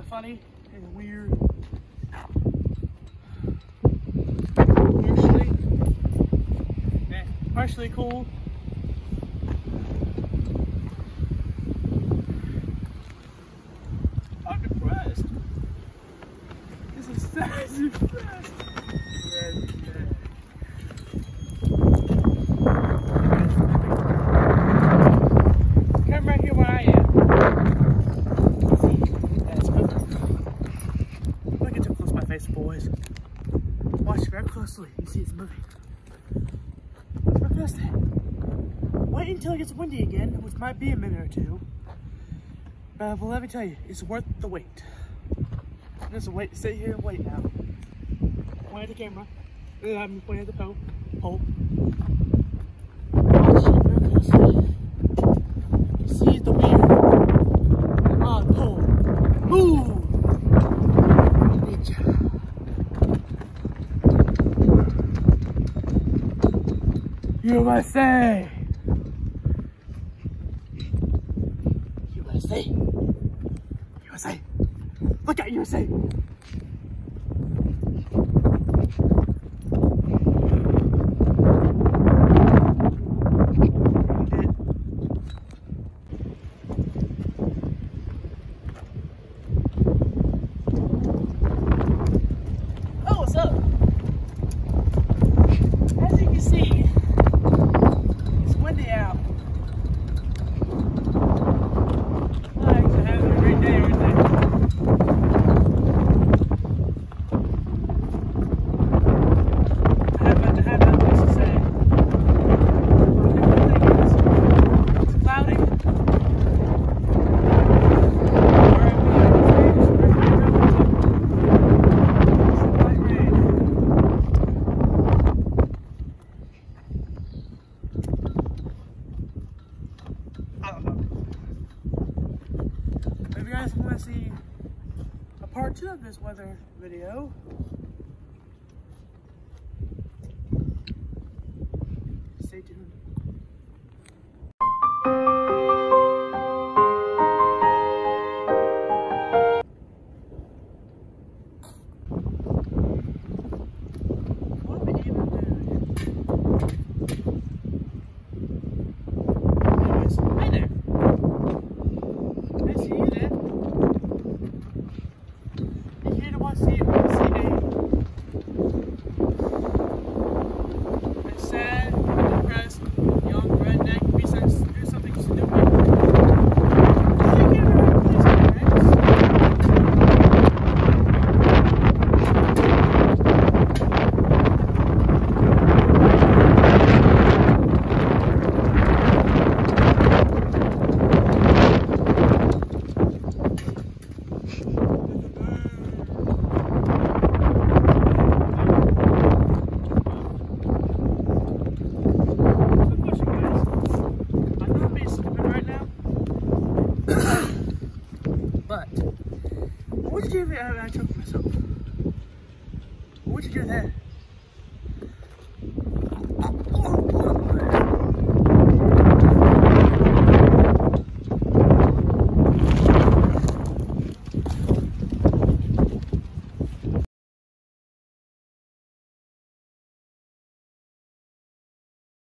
funny and weird. Partially, eh, partially cool. I'm depressed. This is so depressed. Closely. You see it's moving. It's close there. Wait until it gets windy again, which might be a minute or two. But well, let me tell you, it's worth the wait. Just wait, sit here and wait now. Point at the camera. Um, point at the pole. Pole. Watch it very closely. You see the weird odd pole. Move! Good job. USA! USA! USA! Look at USA! See a part two of this weather video, what would you do if I, myself? What would you do then?